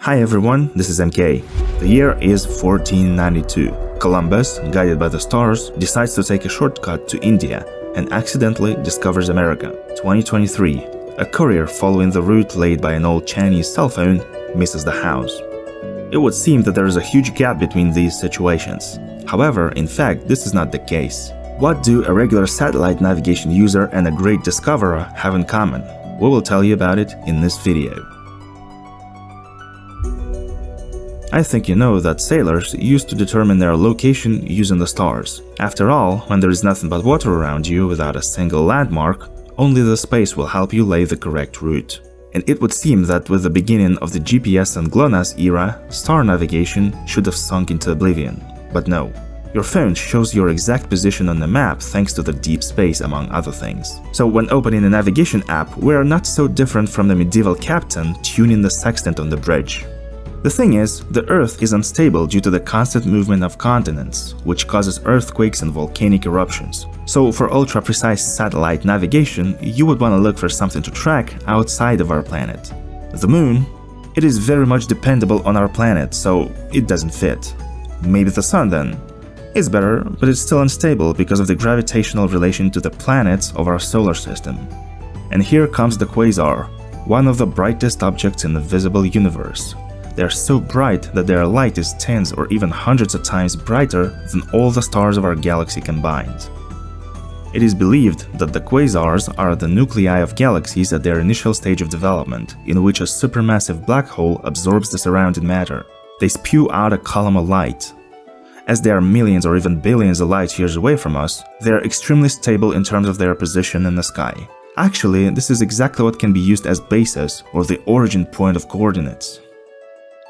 Hi everyone, this is MK. The year is 1492. Columbus, guided by the stars, decides to take a shortcut to India and accidentally discovers America. 2023. A courier following the route laid by an old Chinese cell phone misses the house. It would seem that there is a huge gap between these situations. However, in fact, this is not the case. What do a regular satellite navigation user and a great discoverer have in common? We will tell you about it in this video. I think you know that sailors used to determine their location using the stars. After all, when there is nothing but water around you without a single landmark, only the space will help you lay the correct route. And it would seem that with the beginning of the GPS and GLONASS era, star navigation should have sunk into oblivion. But no. Your phone shows your exact position on the map thanks to the deep space among other things. So when opening a navigation app, we are not so different from the medieval captain tuning the sextant on the bridge. The thing is, the Earth is unstable due to the constant movement of continents, which causes earthquakes and volcanic eruptions. So for ultra-precise satellite navigation, you would want to look for something to track outside of our planet. The Moon? It is very much dependable on our planet, so it doesn't fit. Maybe the Sun then? It's better, but it's still unstable because of the gravitational relation to the planets of our solar system. And here comes the quasar, one of the brightest objects in the visible universe, they are so bright that their light is tens or even hundreds of times brighter than all the stars of our galaxy combined. It is believed that the quasars are the nuclei of galaxies at their initial stage of development, in which a supermassive black hole absorbs the surrounding matter. They spew out a column of light. As they are millions or even billions of light years away from us, they are extremely stable in terms of their position in the sky. Actually, this is exactly what can be used as basis or the origin point of coordinates.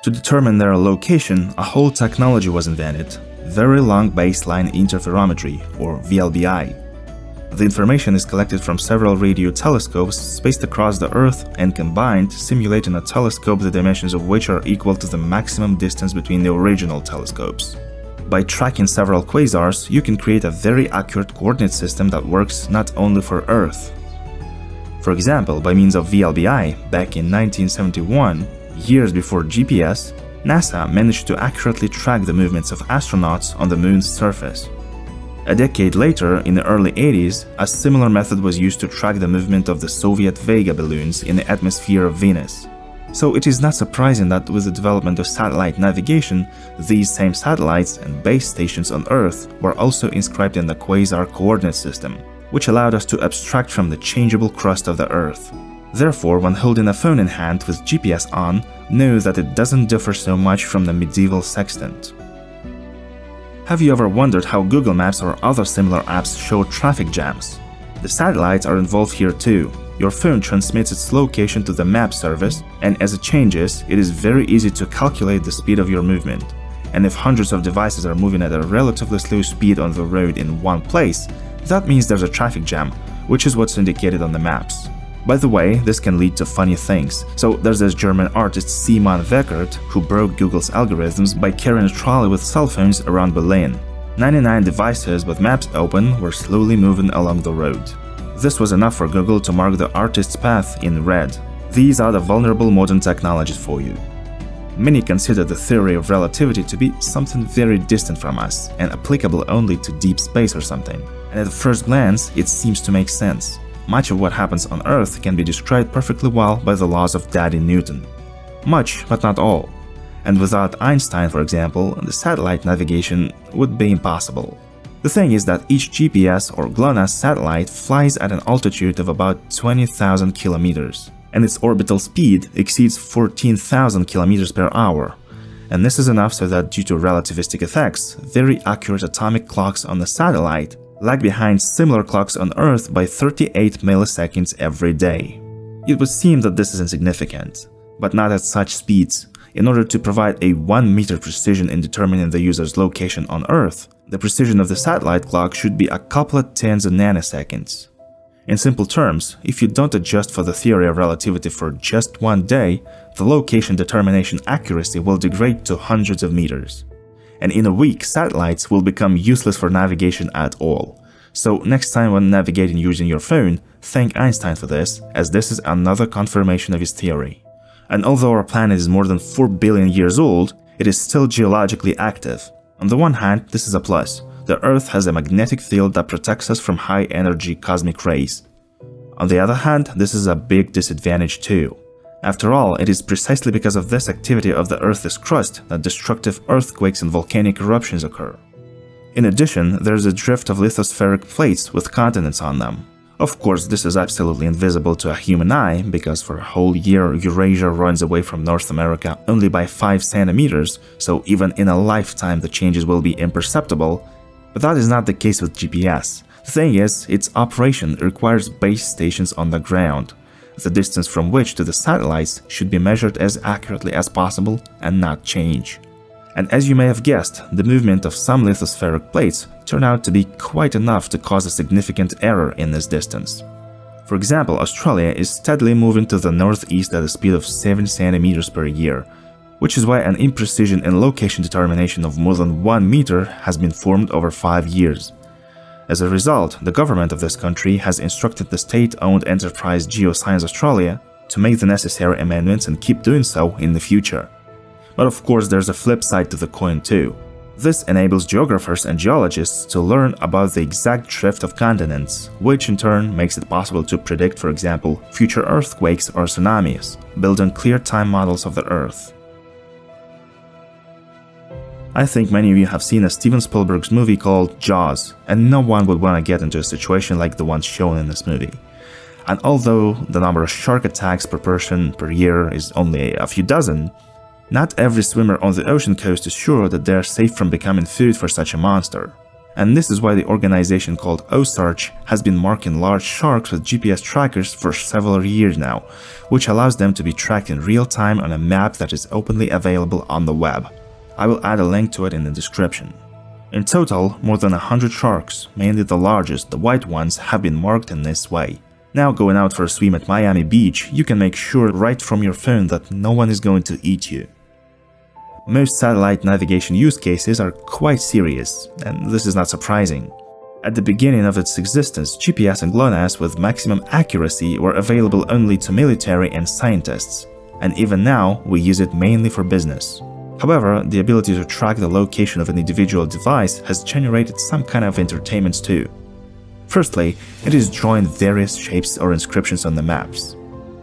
To determine their location, a whole technology was invented, Very Long Baseline Interferometry, or VLBI. The information is collected from several radio telescopes spaced across the Earth and combined, simulating a telescope the dimensions of which are equal to the maximum distance between the original telescopes. By tracking several quasars, you can create a very accurate coordinate system that works not only for Earth. For example, by means of VLBI, back in 1971, years before GPS, NASA managed to accurately track the movements of astronauts on the moon's surface. A decade later, in the early 80s, a similar method was used to track the movement of the Soviet Vega balloons in the atmosphere of Venus. So it is not surprising that with the development of satellite navigation, these same satellites and base stations on Earth were also inscribed in the quasar coordinate system, which allowed us to abstract from the changeable crust of the Earth. Therefore, when holding a phone in hand with GPS on, know that it doesn't differ so much from the medieval sextant. Have you ever wondered how Google Maps or other similar apps show traffic jams? The satellites are involved here too. Your phone transmits its location to the map service, and as it changes, it is very easy to calculate the speed of your movement. And if hundreds of devices are moving at a relatively slow speed on the road in one place, that means there's a traffic jam, which is what's indicated on the maps. By the way, this can lead to funny things. So there's this German artist Simon Weckert who broke Google's algorithms by carrying a trolley with cell phones around Berlin. 99 devices with maps open were slowly moving along the road. This was enough for Google to mark the artist's path in red. These are the vulnerable modern technologies for you. Many consider the theory of relativity to be something very distant from us and applicable only to deep space or something. And at first glance, it seems to make sense much of what happens on Earth can be described perfectly well by the laws of Daddy Newton. Much, but not all. And without Einstein, for example, the satellite navigation would be impossible. The thing is that each GPS or GLONASS satellite flies at an altitude of about 20,000 kilometers, and its orbital speed exceeds 14,000 kilometers per hour. And this is enough so that due to relativistic effects, very accurate atomic clocks on the satellite lag behind similar clocks on Earth by 38 milliseconds every day. It would seem that this is insignificant, but not at such speeds. In order to provide a 1 meter precision in determining the user's location on Earth, the precision of the satellite clock should be a couple of tens of nanoseconds. In simple terms, if you don't adjust for the theory of relativity for just one day, the location determination accuracy will degrade to hundreds of meters and in a week satellites will become useless for navigation at all. So next time when navigating using your phone, thank Einstein for this, as this is another confirmation of his theory. And although our planet is more than 4 billion years old, it is still geologically active. On the one hand, this is a plus. The Earth has a magnetic field that protects us from high-energy cosmic rays. On the other hand, this is a big disadvantage too. After all, it is precisely because of this activity of the Earth's crust that destructive earthquakes and volcanic eruptions occur. In addition, there is a drift of lithospheric plates with continents on them. Of course, this is absolutely invisible to a human eye, because for a whole year Eurasia runs away from North America only by 5 centimeters, so even in a lifetime the changes will be imperceptible. But that is not the case with GPS. The thing is, its operation requires base stations on the ground, the distance from which to the satellites should be measured as accurately as possible and not change. And as you may have guessed, the movement of some lithospheric plates turned out to be quite enough to cause a significant error in this distance. For example, Australia is steadily moving to the northeast at a speed of 7 centimeters per year, which is why an imprecision in location determination of more than 1 meter has been formed over 5 years. As a result, the government of this country has instructed the state-owned enterprise Geoscience Australia to make the necessary amendments and keep doing so in the future. But of course there's a flip side to the coin too. This enables geographers and geologists to learn about the exact drift of continents, which in turn makes it possible to predict, for example, future earthquakes or tsunamis, building clear time models of the Earth. I think many of you have seen a Steven Spielberg's movie called Jaws, and no one would want to get into a situation like the one shown in this movie. And although the number of shark attacks per person per year is only a few dozen, not every swimmer on the ocean coast is sure that they are safe from becoming food for such a monster. And this is why the organization called OCEARCH has been marking large sharks with GPS trackers for several years now, which allows them to be tracked in real time on a map that is openly available on the web. I will add a link to it in the description. In total, more than 100 sharks, mainly the largest, the white ones, have been marked in this way. Now going out for a swim at Miami Beach, you can make sure right from your phone that no one is going to eat you. Most satellite navigation use cases are quite serious, and this is not surprising. At the beginning of its existence, GPS and GLONASS with maximum accuracy were available only to military and scientists, and even now we use it mainly for business. However, the ability to track the location of an individual device has generated some kind of entertainment too. Firstly, it is drawing various shapes or inscriptions on the maps.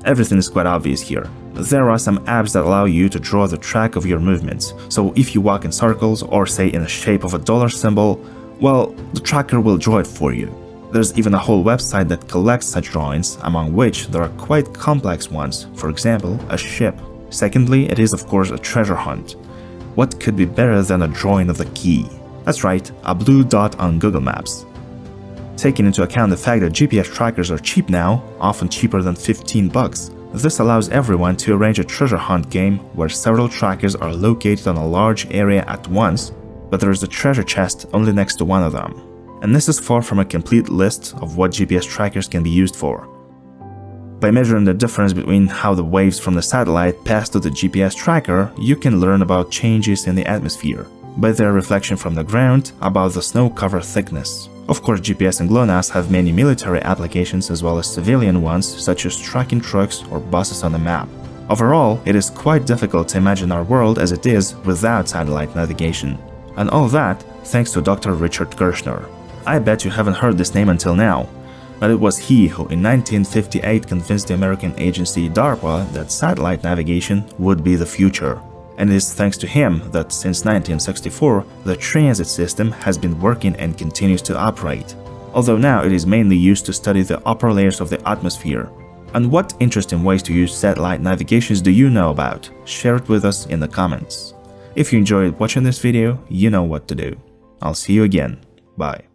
Everything is quite obvious here. There are some apps that allow you to draw the track of your movements, so if you walk in circles or say in the shape of a dollar symbol, well, the tracker will draw it for you. There's even a whole website that collects such drawings, among which there are quite complex ones, for example, a ship. Secondly, it is of course a treasure hunt. What could be better than a drawing of the key? That's right, a blue dot on Google Maps. Taking into account the fact that GPS trackers are cheap now, often cheaper than 15 bucks, this allows everyone to arrange a treasure hunt game where several trackers are located on a large area at once, but there is a treasure chest only next to one of them. And this is far from a complete list of what GPS trackers can be used for. By measuring the difference between how the waves from the satellite pass to the GPS tracker, you can learn about changes in the atmosphere, by their reflection from the ground, about the snow cover thickness. Of course, GPS and GLONASS have many military applications as well as civilian ones, such as tracking trucks or buses on the map. Overall, it is quite difficult to imagine our world as it is without satellite navigation. And all that thanks to Dr. Richard Kershner. I bet you haven't heard this name until now, but it was he who in 1958 convinced the American agency DARPA that satellite navigation would be the future. And it is thanks to him that since 1964 the transit system has been working and continues to operate, although now it is mainly used to study the upper layers of the atmosphere. And what interesting ways to use satellite navigations do you know about? Share it with us in the comments. If you enjoyed watching this video, you know what to do. I'll see you again. Bye.